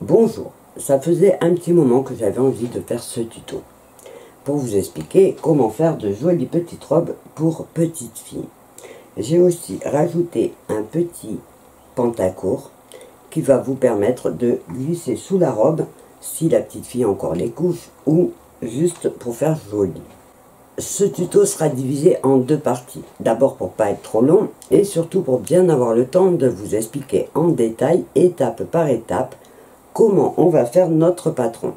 Bonjour, ça faisait un petit moment que j'avais envie de faire ce tuto pour vous expliquer comment faire de jolies petites robes pour petites filles. J'ai aussi rajouté un petit pantacourt qui va vous permettre de glisser sous la robe si la petite fille a encore les couches ou juste pour faire joli. Ce tuto sera divisé en deux parties. D'abord pour pas être trop long et surtout pour bien avoir le temps de vous expliquer en détail, étape par étape, comment on va faire notre patron.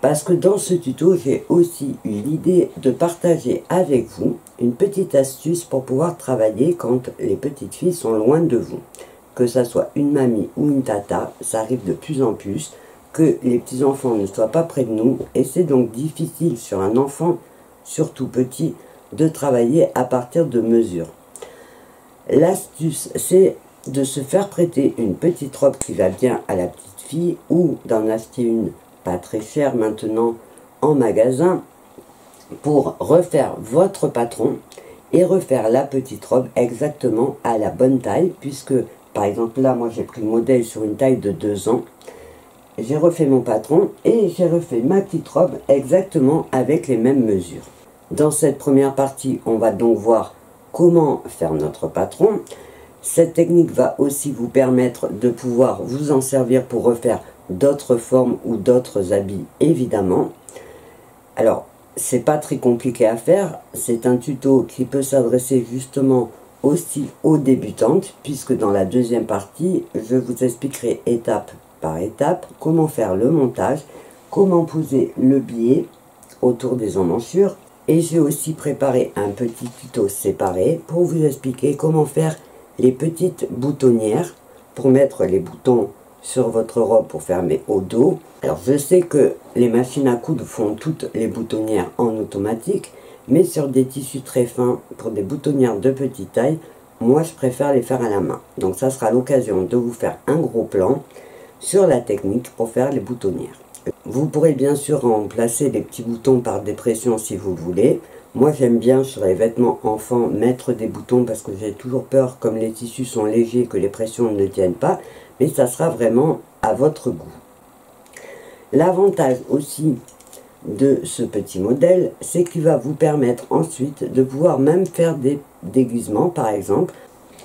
Parce que dans ce tuto, j'ai aussi eu l'idée de partager avec vous une petite astuce pour pouvoir travailler quand les petites filles sont loin de vous. Que ça soit une mamie ou une tata, ça arrive de plus en plus que les petits-enfants ne soient pas près de nous et c'est donc difficile sur un enfant, surtout petit, de travailler à partir de mesures. L'astuce, c'est de se faire prêter une petite robe qui va bien à la petite fille ou d'en acheter une pas très chère maintenant en magasin pour refaire votre patron et refaire la petite robe exactement à la bonne taille puisque par exemple là moi j'ai pris le modèle sur une taille de 2 ans j'ai refait mon patron et j'ai refait ma petite robe exactement avec les mêmes mesures. Dans cette première partie, on va donc voir comment faire notre patron. Cette technique va aussi vous permettre de pouvoir vous en servir pour refaire d'autres formes ou d'autres habits, évidemment. Alors, c'est pas très compliqué à faire. C'est un tuto qui peut s'adresser justement aussi aux débutantes, puisque dans la deuxième partie, je vous expliquerai étape par étape comment faire le montage, comment poser le biais autour des emmanchures et j'ai aussi préparé un petit tuto séparé pour vous expliquer comment faire les petites boutonnières pour mettre les boutons sur votre robe pour fermer au dos. Alors je sais que les machines à coudre font toutes les boutonnières en automatique, mais sur des tissus très fins, pour des boutonnières de petite taille, moi je préfère les faire à la main. Donc ça sera l'occasion de vous faire un gros plan sur la technique pour faire les boutonnières. Vous pourrez bien sûr remplacer les petits boutons par des pressions si vous voulez. Moi j'aime bien sur les vêtements enfants mettre des boutons parce que j'ai toujours peur comme les tissus sont légers que les pressions ne tiennent pas. Mais ça sera vraiment à votre goût. L'avantage aussi de ce petit modèle, c'est qu'il va vous permettre ensuite de pouvoir même faire des déguisements par exemple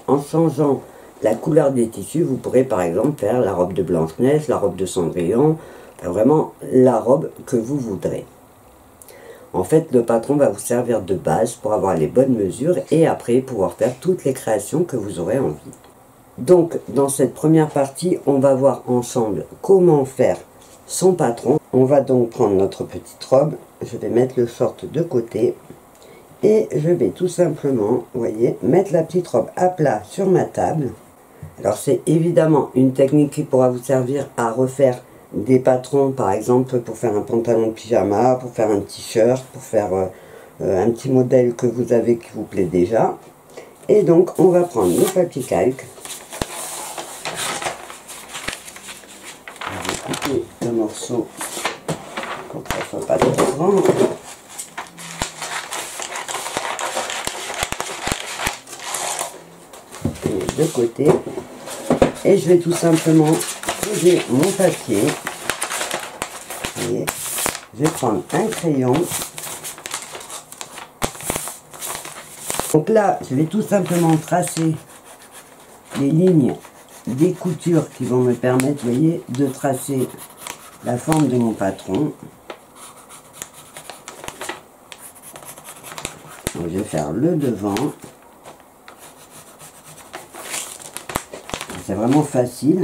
en changeant la couleur des tissus, vous pourrez par exemple faire la robe de Blanche-Neige, la robe de Cendrillon, vraiment la robe que vous voudrez. En fait, le patron va vous servir de base pour avoir les bonnes mesures et après pouvoir faire toutes les créations que vous aurez envie. Donc, dans cette première partie, on va voir ensemble comment faire son patron. On va donc prendre notre petite robe, je vais mettre le short de côté et je vais tout simplement, vous voyez, mettre la petite robe à plat sur ma table. Alors c'est évidemment une technique qui pourra vous servir à refaire des patrons, par exemple pour faire un pantalon de pyjama, pour faire un t-shirt, pour faire euh, un petit modèle que vous avez qui vous plaît déjà. Et donc on va prendre le papier calque. On va couper le morceau pour que ça soit pas trop grand. de côté et je vais tout simplement poser mon papier. Et je vais prendre un crayon. Donc là, je vais tout simplement tracer les lignes des coutures qui vont me permettre, vous voyez, de tracer la forme de mon patron. Je vais faire le devant. c'est vraiment facile.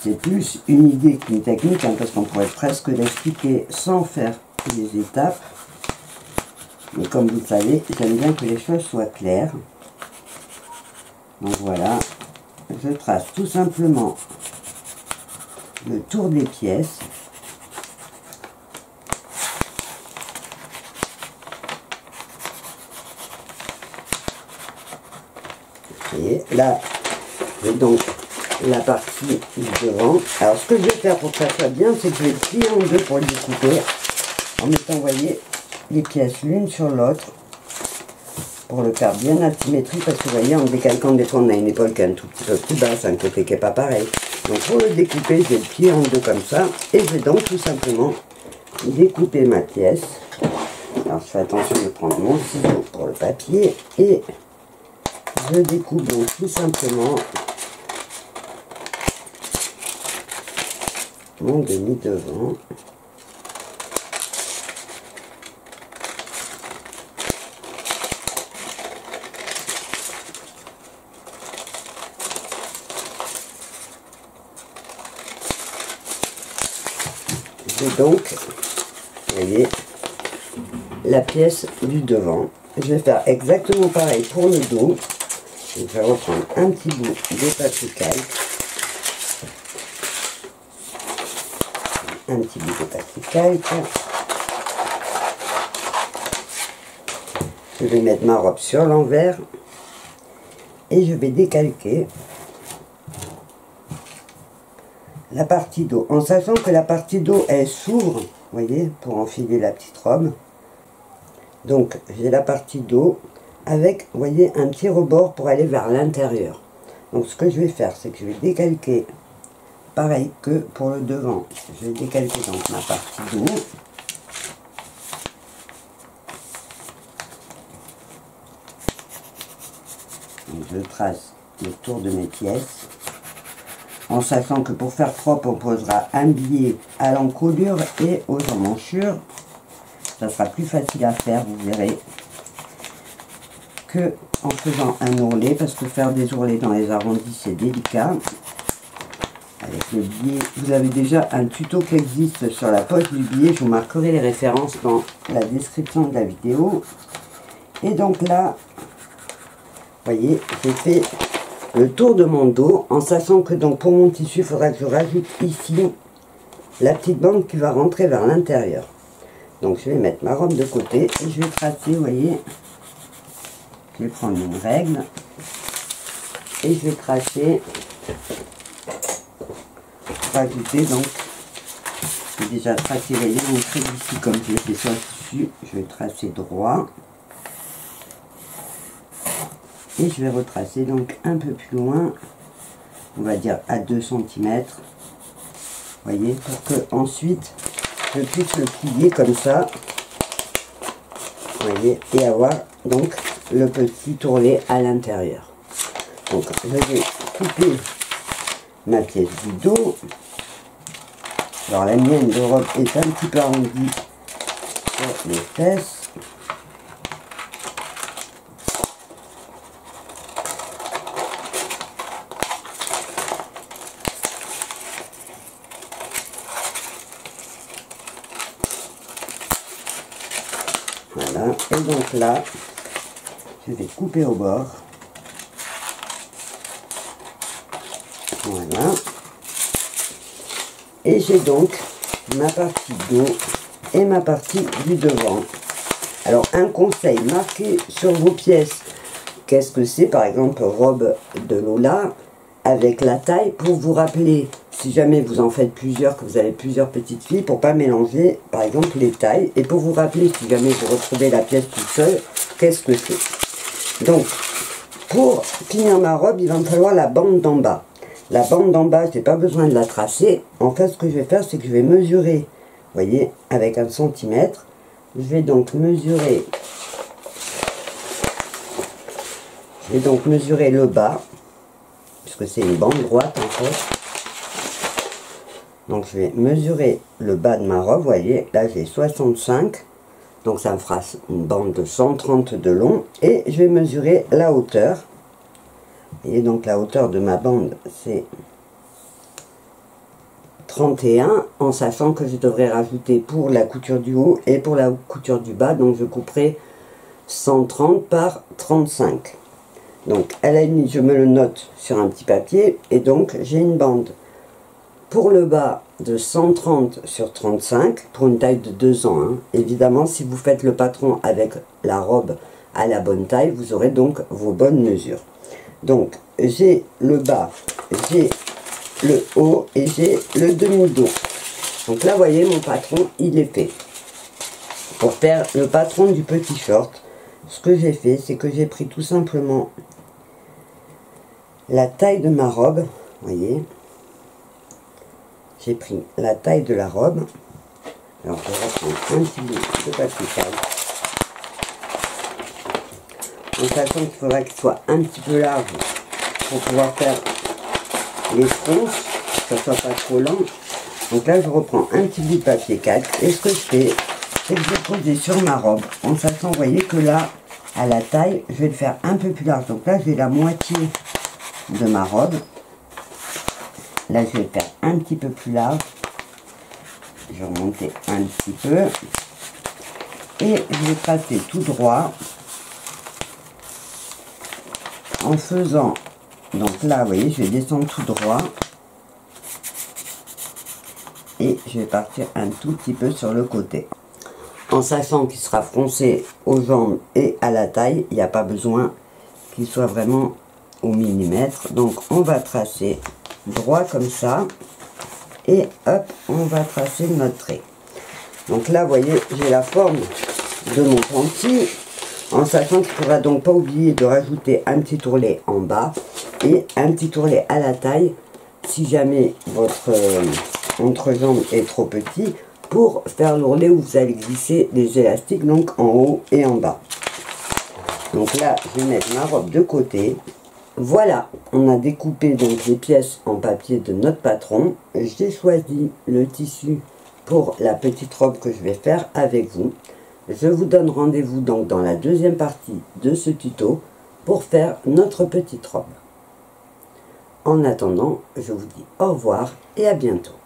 C'est plus une idée qu'une technique, hein, parce qu'on pourrait presque l'expliquer sans faire les étapes. Mais comme vous le savez, j'aime bien que les choses soient claires. Donc voilà, je trace tout simplement le tour des pièces. Et là, donc la partie devant. Alors ce que je vais faire pour que ça bien, c'est que je vais plier en deux pour le découper en mettant, vous voyez, les pièces l'une sur l'autre. pour le faire bien asymétrique parce que vous voyez en décalquant des fois on a une épaule qui est un tout petit peu plus basse, un côté qui n'est pas pareil. Donc pour le découper, j'ai le pied en deux comme ça et je vais donc tout simplement découper ma pièce. Alors je fais attention de prendre mon ciseau pour le papier et je découpe donc tout simplement mon demi devant. donc, vous voyez, la pièce du devant. Je vais faire exactement pareil pour le dos. Je vais reprendre un petit bout de papier calque. Un petit bout de papier calque. Je vais mettre ma robe sur l'envers et je vais décalquer la partie dos, en sachant que la partie dos, elle s'ouvre, voyez, pour enfiler la petite robe. Donc, j'ai la partie dos avec, voyez, un petit rebord pour aller vers l'intérieur. Donc, ce que je vais faire, c'est que je vais décalquer, pareil que pour le devant. Je vais décalquer donc ma partie je trace le tour de mes pièces en sachant que pour faire propre, on posera un billet à l'encolure et aux emmanchures. Ça sera plus facile à faire, vous verrez, que en faisant un ourlet, parce que faire des ourlets dans les arrondis, c'est délicat. Avec le billet, vous avez déjà un tuto qui existe sur la poche du billet. Je vous marquerai les références dans la description de la vidéo. Et donc là, vous voyez, j'ai fait le tour de mon dos, en sachant que donc pour mon tissu, il faudra que je rajoute ici la petite bande qui va rentrer vers l'intérieur. Donc je vais mettre ma robe de côté et je vais tracer, vous voyez, je vais prendre une règle et je vais tracer, donc, j'ai déjà tracé les lignes ici comme je sur le tissu, je vais tracer droit. Et je vais retracer donc un peu plus loin on va dire à 2 cm voyez pour que ensuite je puisse le plier comme ça. Voyez et avoir donc le petit tourlet à l'intérieur. Donc je vais couper ma pièce du dos alors la mienne de robe est un petit peu arrondie sur les fesses Et donc là, je vais couper au bord. Voilà. Et j'ai donc ma partie dos et ma partie du devant. Alors un conseil, marquez sur vos pièces qu'est-ce que c'est, par exemple robe de Lola avec la taille pour vous rappeler si jamais vous en faites plusieurs, que vous avez plusieurs petites filles, pour pas mélanger, par exemple, les tailles, et pour vous rappeler, si jamais vous retrouvez la pièce toute seule, qu'est-ce que c'est. Donc, pour finir ma robe, il va me falloir la bande d'en bas. La bande d'en bas, je n'ai pas besoin de la tracer. En fait, ce que je vais faire, c'est que je vais mesurer, vous voyez, avec un centimètre. Je vais donc mesurer, je vais donc mesurer le bas, puisque c'est une bande droite en fait. Donc je vais mesurer le bas de ma robe, vous voyez, là j'ai 65, donc ça me fera une bande de 130 de long, et je vais mesurer la hauteur, et donc la hauteur de ma bande c'est 31, en sachant que je devrais rajouter pour la couture du haut et pour la couture du bas, donc je couperai 130 par 35. Donc à la limite je me le note sur un petit papier, et donc j'ai une bande pour le bas de 130 sur 35 pour une taille de 2 ans. Hein. Évidemment, si vous faites le patron avec la robe à la bonne taille, vous aurez donc vos bonnes mesures. Donc, j'ai le bas, j'ai le haut et j'ai le demi-dos. Donc là, vous voyez, mon patron, il est fait. Pour faire le patron du petit short, ce que j'ai fait, c'est que j'ai pris tout simplement la taille de ma robe, voyez, j'ai pris la taille de la robe, alors je reprends un petit bout de papier en sachant qu'il faudra qu'il soit un petit peu large pour pouvoir faire les fronces, que ça soit pas trop lent. Donc là, je reprends un petit bout de papier calque et ce que je fais, c'est que je vais poser sur ma robe en sachant, vous voyez, que là, à la taille, je vais le faire un peu plus large. Donc là, j'ai la moitié de ma robe. Là, je vais le faire un petit peu plus large. Je vais remonter un petit peu. Et je vais passer tout droit en faisant, donc là, vous voyez, je vais descendre tout droit. Et je vais partir un tout petit peu sur le côté en sachant qu'il sera froncé aux jambes et à la taille, il n'y a pas besoin qu'il soit vraiment au millimètre. Donc on va tracer droit comme ça, et hop, on va tracer notre trait. Donc là, vous voyez, j'ai la forme de mon pentil, en sachant qu'il ne faudra donc pas oublier de rajouter un petit tourlet en bas, et un petit tourlet à la taille, si jamais votre euh, entrejambe est trop petit, pour faire l'ourlet où vous allez glisser des élastiques donc en haut et en bas. Donc là, je vais mettre ma robe de côté. Voilà, on a découpé donc les pièces en papier de notre patron. J'ai choisi le tissu pour la petite robe que je vais faire avec vous. Je vous donne rendez-vous donc dans la deuxième partie de ce tuto pour faire notre petite robe. En attendant, je vous dis au revoir et à bientôt.